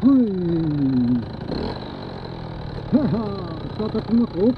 はいははスタートしますよ